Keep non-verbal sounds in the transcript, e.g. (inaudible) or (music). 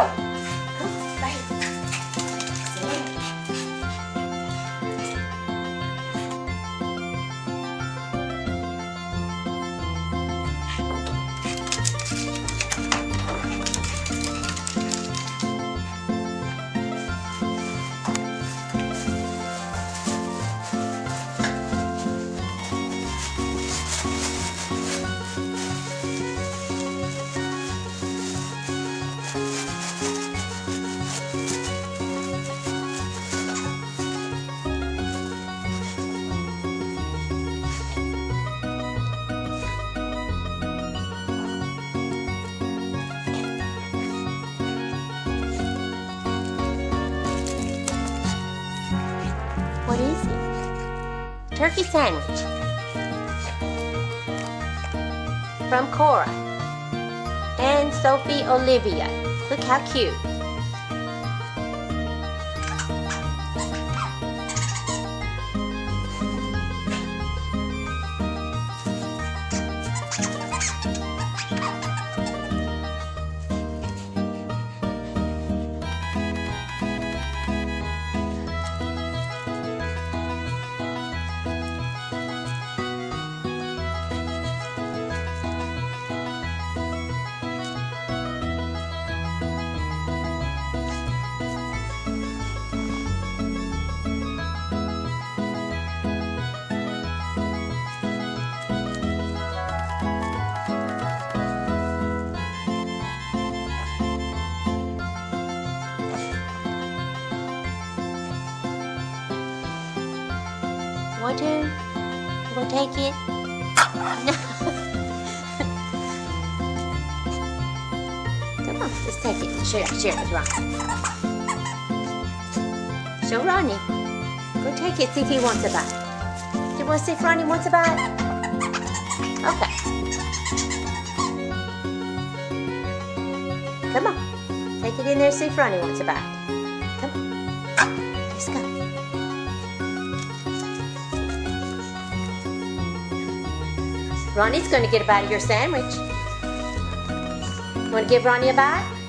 So, come Turkey sandwich. From Cora and Sophie Olivia. Look how cute. Want to? You want to take it? (laughs) Come on, let's take it. Share, it, share it with Ronnie. Show Ronnie. Go take it, see if he wants a bite. Do you want to see if Ronnie wants a bite? Okay. Come on. Take it in there, see if Ronnie wants a bite. Come on. Let's go. Ronnie's going to get a bite of your sandwich. Want to give Ronnie a bite?